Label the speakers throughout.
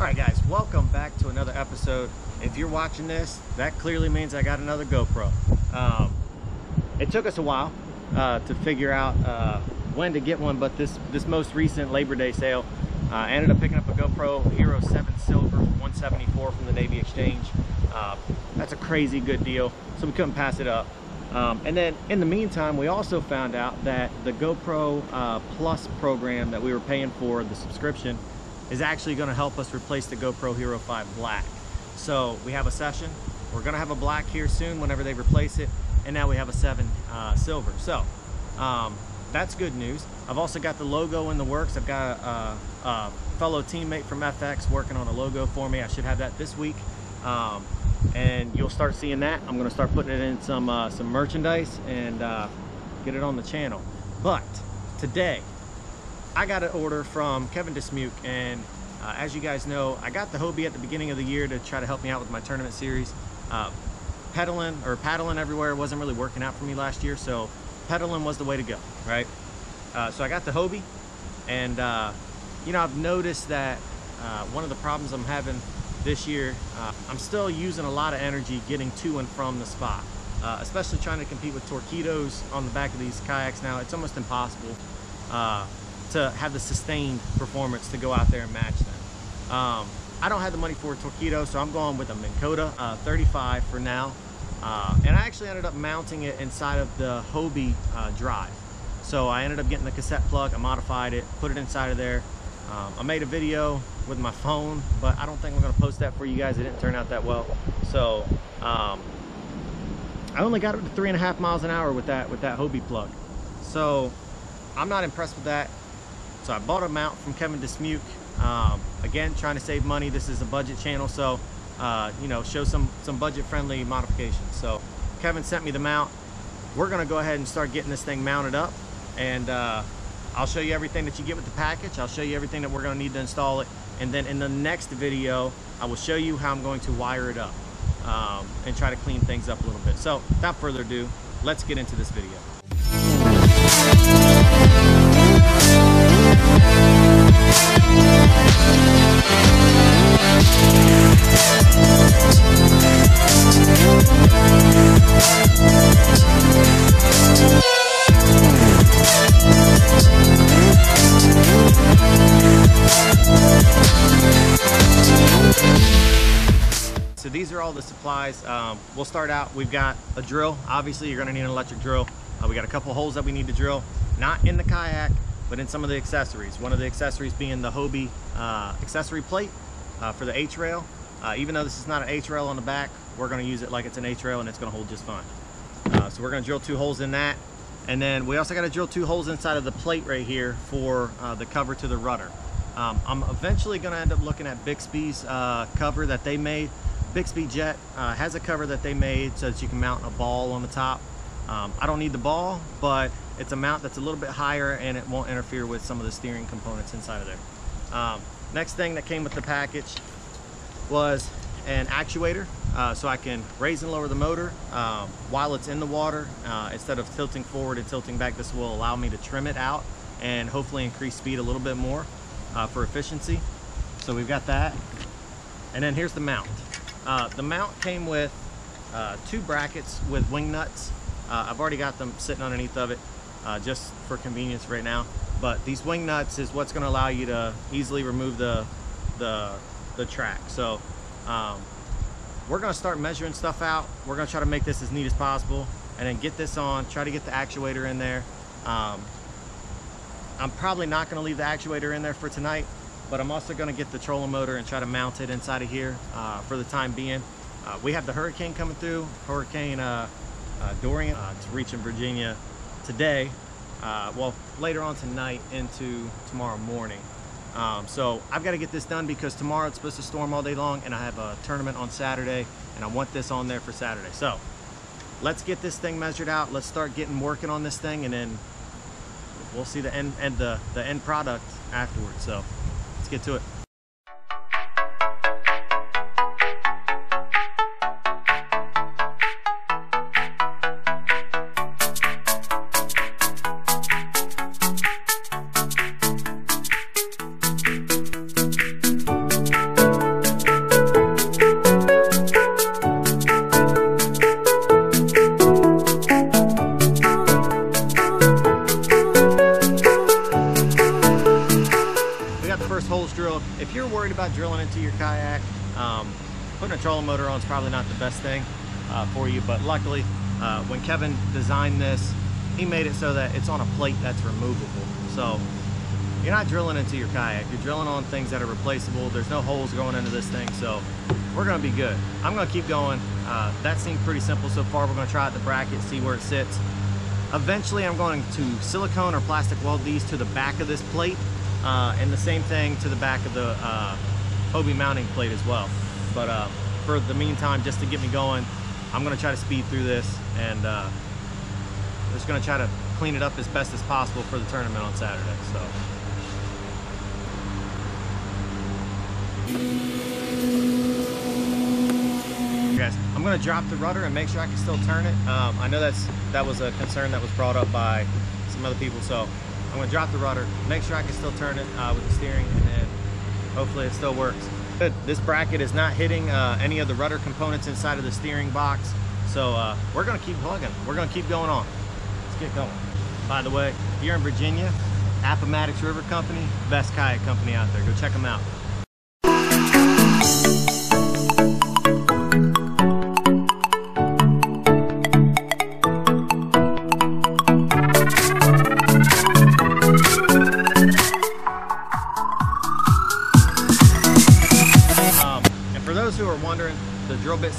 Speaker 1: All right, guys, welcome back to another episode. If you're watching this, that clearly means I got another GoPro. Um, it took us a while uh, to figure out uh, when to get one, but this this most recent Labor Day sale, uh, I ended up picking up a GoPro Hero 7 Silver 174 from the Navy Exchange. Uh, that's a crazy good deal, so we couldn't pass it up. Um, and then in the meantime, we also found out that the GoPro uh, Plus program that we were paying for, the subscription, is actually going to help us replace the GoPro Hero 5 Black. So we have a session. We're going to have a black here soon whenever they replace it. And now we have a 7 uh, silver. So um, that's good news. I've also got the logo in the works. I've got a, a, fellow teammate from FX working on a logo for me. I should have that this week. Um, and you'll start seeing that. I'm going to start putting it in some, uh, some merchandise and uh, get it on the channel. But today, I got an order from Kevin Dismuke, and uh, as you guys know, I got the Hobie at the beginning of the year to try to help me out with my tournament series. Uh, pedaling or paddling everywhere wasn't really working out for me last year, so pedaling was the way to go, right? Uh, so I got the Hobie, and uh, you know, I've noticed that uh, one of the problems I'm having this year, uh, I'm still using a lot of energy getting to and from the spot. Especially trying to compete with Torqeedos on the back of these kayaks now, it's almost impossible. To have the sustained performance to go out there and match them. Um, I don't have the money for a Torqeedo, so I'm going with a Minn Kota uh, 35 for now. Uh, and I actually ended up mounting it inside of the Hobie uh, drive. So I ended up getting the cassette plug, I modified it, put it inside of there. Um, I made a video with my phone, but I don't think I'm gonna post that for you guys. It didn't turn out that well. So um, I only got it to three and a half miles an hour with that with that Hobie plug. So I'm not impressed with that. So I bought a mount from Kevin Dismuke. Um, again, trying to save money. This is a budget channel, so uh, you know, show some some budget-friendly modifications. So Kevin sent me the mount. We're gonna go ahead and start getting this thing mounted up, and uh, I'll show you everything that you get with the package. I'll show you everything that we're gonna need to install it, and then in the next video, I will show you how I'm going to wire it up um, and try to clean things up a little bit. So without further ado, let's get into this video. So these are all the supplies. Um, we'll start out, we've got a drill. Obviously you're gonna need an electric drill. Uh, we got a couple holes that we need to drill, not in the kayak, but in some of the accessories. One of the accessories being the Hobie uh, accessory plate uh, for the H-rail. Uh, even though this is not an H-rail on the back, we're gonna use it like it's an H-rail and it's gonna hold just fine. Uh, so we're gonna drill two holes in that. And then we also gotta drill two holes inside of the plate right here for uh, the cover to the rudder. Um, I'm eventually gonna end up looking at Bixpy's uh, cover that they made. Bixpy Jet has a cover that they made so that you can mount a ball on the top. Um, I don't need the ball, but it's a mount that's a little bit higher and it won't interfere with some of the steering components inside of there. Um, next thing that came with the package was an actuator uh, so I can raise and lower the motor um, while it's in the water. Uh, instead of tilting forward and tilting back, this will allow me to trim it out and hopefully increase speed a little bit more uh, for efficiency. So we've got that. And then here's the mount. Uh, the mount came with uh, two brackets with wing nuts. Uh, I've already got them sitting underneath of it uh, just for convenience right now. But these wing nuts is what's going to allow you to easily remove the the, the track. So um, we're going to start measuring stuff out. We're going to try to make this as neat as possible and then get this on, try to get the actuator in there. Um, I'm probably not going to leave the actuator in there for tonight but I'm also gonna get the trolling motor and try to mount it inside of here uh, for the time being. Uh, we have the hurricane coming through, Hurricane uh, uh Dorian. Uh, it's reaching Virginia today, uh, well, later on tonight into tomorrow morning. Um, so I've got to get this done because tomorrow it's supposed to storm all day long and I have a tournament on Saturday and I want this on there for Saturday. So let's get this thing measured out. Let's start getting working on this thing and then we'll see the end, end the, the end product afterwards. So let's get to it. Worried about drilling into your kayak, um, putting a trolling motor on is probably not the best thing uh, for you, but luckily, uh, when Kevin designed this, he made it so that it's on a plate that's removable. So you're not drilling into your kayak. You're drilling on things that are replaceable. There's no holes going into this thing, so we're gonna be good. I'm gonna keep going. Uh, that seemed pretty simple so far. We're gonna try out the bracket, see where it sits. Eventually, I'm going to silicone or plastic weld these to the back of this plate, uh, and the same thing to the back of the uh, Hobie mounting plate as well. But uh, for the meantime, just to get me going, I'm gonna try to speed through this, and uh, just gonna try to clean it up as best as possible for the tournament on Saturday. So. guys. I'm gonna drop the rudder and make sure I can still turn it. Um, I know that's that was a concern that was brought up by some other people, so I'm gonna drop the rudder, make sure I can still turn it uh, with the steering, and then hopefully it still works. Good. This bracket is not hitting uh, any of the rudder components inside of the steering box, so uh, we're gonna keep plugging. We're gonna keep going on. Let's get going. By the way, here in Virginia, Appomattox River Company, best kayak company out there. Go check them out.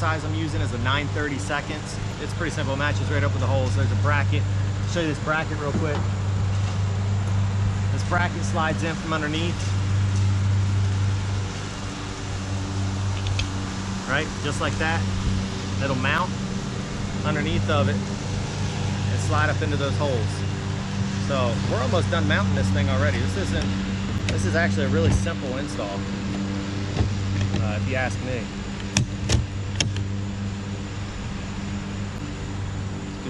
Speaker 1: Size I'm using is a 930 seconds. It's pretty simple, it matches right up with the holes. There's a bracket. I'll show you this bracket real quick. This bracket slides in from underneath. Right, just like that. It'll mount underneath of it and slide up into those holes. So we're almost done mounting this thing already. This isn't, this is actually a really simple install, uh, if you ask me.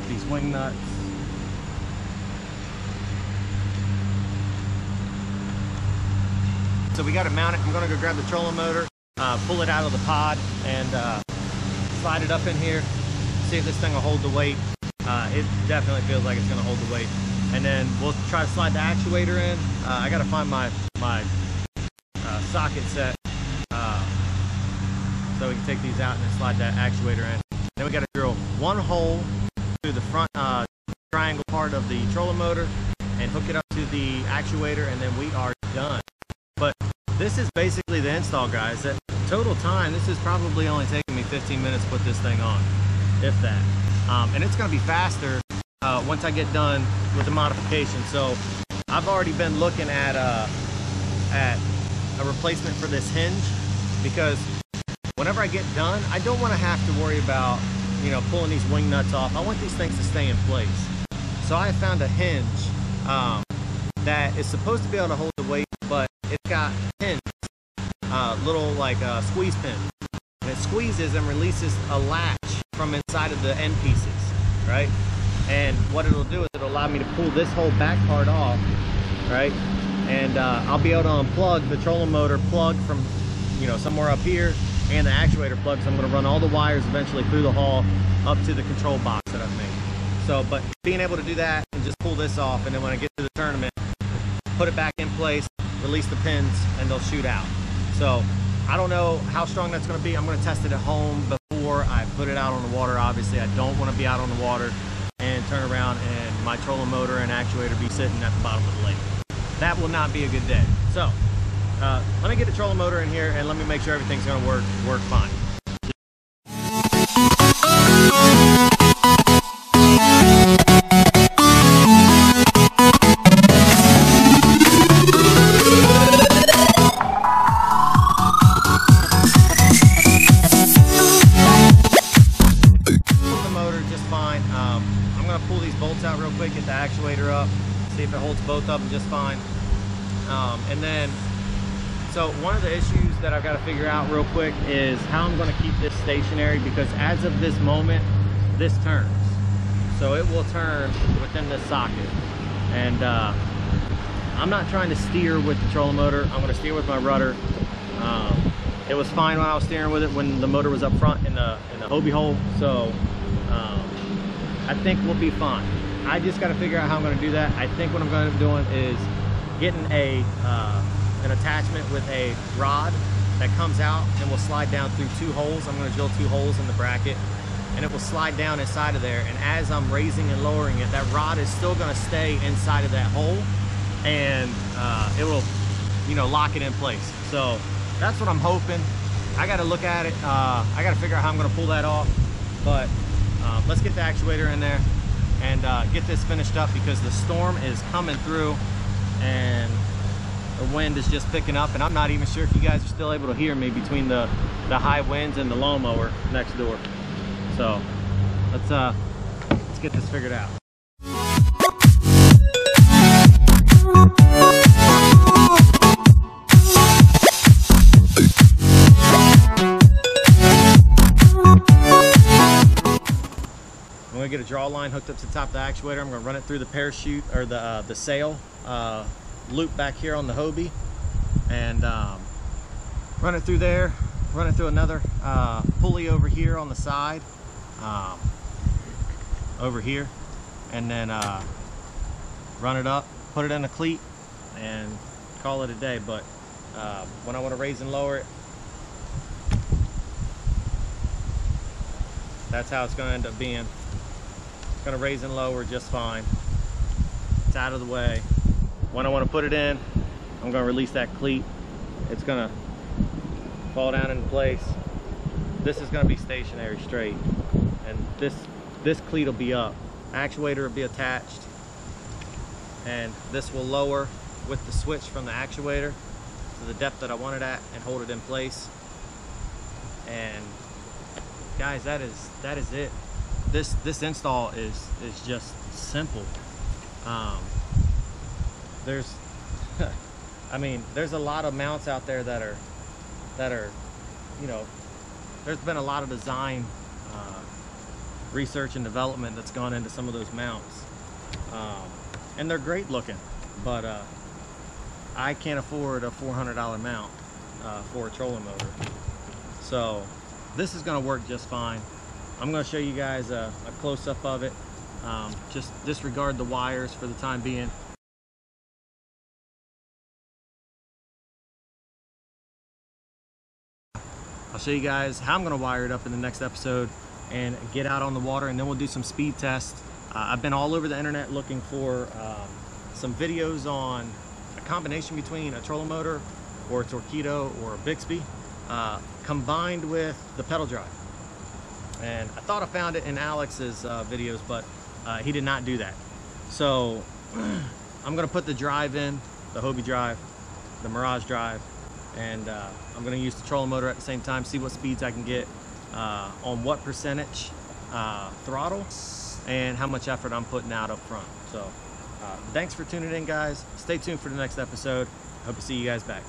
Speaker 1: These wing nuts. So we got to mount it. I'm going to go grab the trolling motor, uh, pull it out of the pod, and uh, slide it up in here. See if this thing will hold the weight. Uh, it definitely feels like it's going to hold the weight. And then we'll try to slide the actuator in. Uh, I got to find my my uh, socket set uh, so we can take these out and slide that actuator in. Then we got to drill one hole to the front uh, triangle part of the trolling motor and hook it up to the actuator and then we are done. But this is basically the install guys. That total time, this is probably only taking me 15 minutes to put this thing on, if that. Um, and it's gonna be faster uh, once I get done with the modification. So I've already been looking at, uh, at a replacement for this hinge because whenever I get done, I don't wanna have to worry about you know, pulling these wing nuts off. I want these things to stay in place. So I found a hinge um, that is supposed to be able to hold the weight, but it's got pins, uh, little like uh, squeeze pin. And it squeezes and releases a latch from inside of the end pieces, right? And what it'll do is it'll allow me to pull this whole back part off, right? And uh, I'll be able to unplug the trolling motor plug from, you know, somewhere up here and the actuator plug. So I'm going to run all the wires eventually through the hull up to the control box that I've made. So, but being able to do that and just pull this off, and then when I get to the tournament, put it back in place, release the pins, and they'll shoot out. So I don't know how strong that's going to be. I'm going to test it at home before I put it out on the water. Obviously, I don't want to be out on the water and turn around and my trolling motor and actuator be sitting at the bottom of the lake. That will not be a good day. So uh, let me get the trolling motor in here and let me make sure everything's gonna work, work fine. I'm gonna pull these bolts out real quick, get the actuator up, see if it holds both of them just fine. Um, and then so one of the issues that I've got to figure out real quick is how I'm going to keep this stationary because as of this moment, this turns. So it will turn within this socket. And uh, I'm not trying to steer with the trolling motor. I'm going to steer with my rudder. Um, it was fine when I was steering with it when the motor was up front in the, in the Hobie hole. So um, I think we'll be fine. I just got to figure out how I'm going to do that. I think what I'm going to be doing is getting a uh, an attachment with a rod that comes out and will slide down through two holes. I'm gonna drill two holes in the bracket and it will slide down inside of there. And as I'm raising and lowering it, that rod is still gonna stay inside of that hole and uh, it will, you know, lock it in place. So that's what I'm hoping. I gotta look at it. Uh, I gotta figure out how I'm gonna pull that off. But uh, let's get the actuator in there and uh, get this finished up because the storm is coming through and the wind is just picking up and I'm not even sure if you guys are still able to hear me between the, the high winds and the lawnmower next door. So let's, uh, let's get this figured out. I'm gonna get a draw line hooked up to the top of the actuator. I'm gonna run it through the parachute or the uh, the sail uh, loop back here on the Hobie and um, run it through there. Run it through another uh, pulley over here on the side, um, over here, and then uh, run it up, put it in a cleat, and call it a day. But uh, when I want to raise and lower it, that's how it's going to end up being. It's going to raise and lower just fine. It's out of the way. When I want to put it in, I'm going to release that cleat. It's going to fall down into place. This is going to be stationary straight. And this, this cleat will be up. Actuator will be attached. And this will lower with the switch from the actuator to the depth that I want it at and hold it in place. And guys, that is that is it. This this install is is just simple. Um, there's, I mean, there's a lot of mounts out there that are that are, you know, there's been a lot of design, uh, research and development that's gone into some of those mounts, um, and they're great looking, but uh, I can't afford a $400 mount uh, for a trolling motor. So this is going to work just fine. I'm going to show you guys a, a close-up of it. Um, just disregard the wires for the time being. Show you guys how I'm to wire it up in the next episode and get out on the water and then we'll do some speed tests. Uh, I've been all over the internet looking for um, some videos on a combination between a trolling motor or a Torqeedo or a Bixpy uh, combined with the pedal drive. And I thought I found it in Alex's uh, videos, but uh, he did not do that. So I'm gonna put the drive in, the Hobie drive, the Mirage drive, and uh, I'm gonna use the trolling motor at the same time, see what speeds I can get uh, on what percentage uh, throttle and how much effort I'm putting out up front. So thanks for tuning in guys. Stay tuned for the next episode. Hope to see you guys back.